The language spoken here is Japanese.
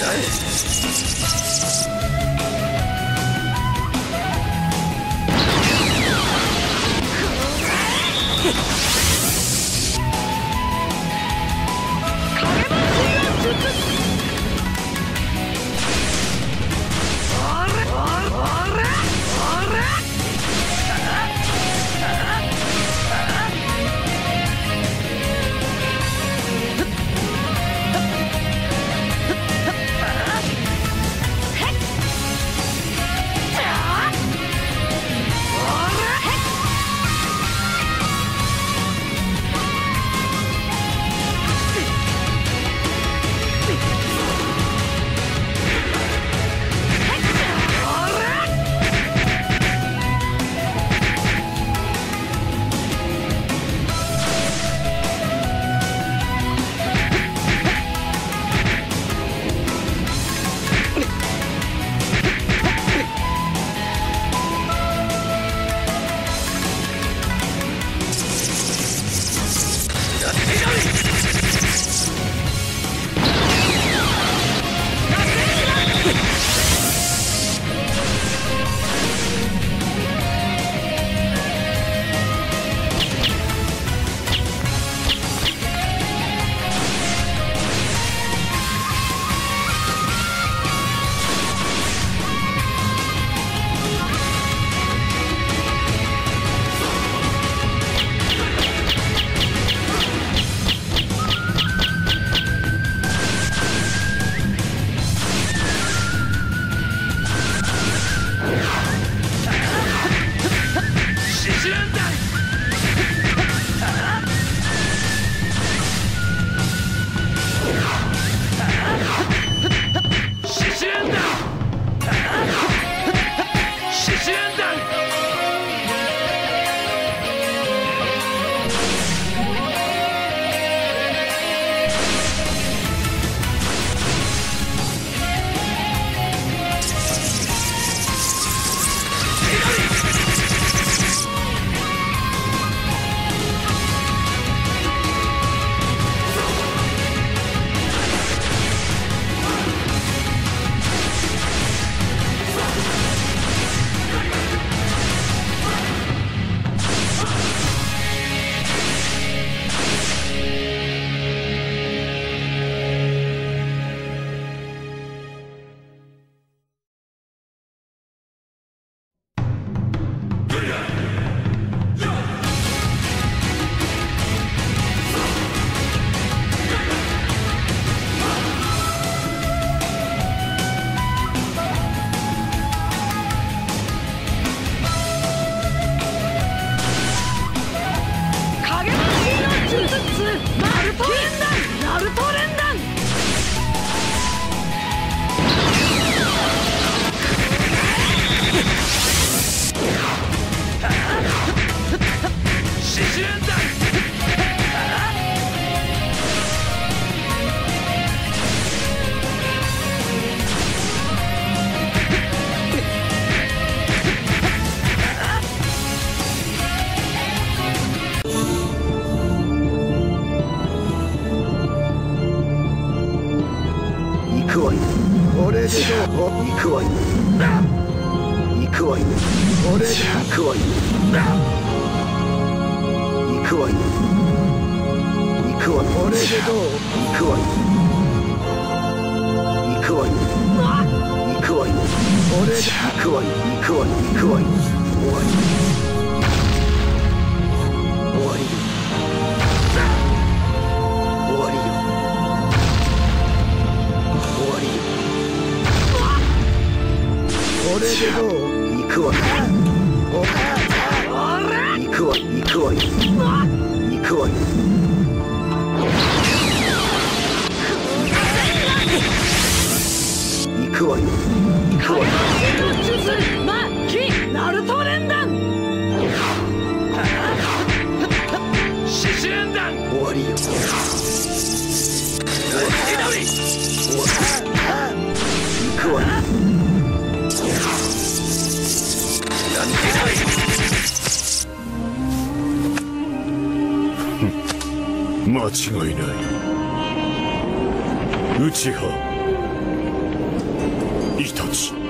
だい行くわよ。行くわよ。俺行くわよ。行くわよ。行くわよ。俺でどう行くわよ。行くわよ。行くわよ。俺で行くわよ。行くわよ。行くわよ。終わり俺でどう間違いない。内葉イタチ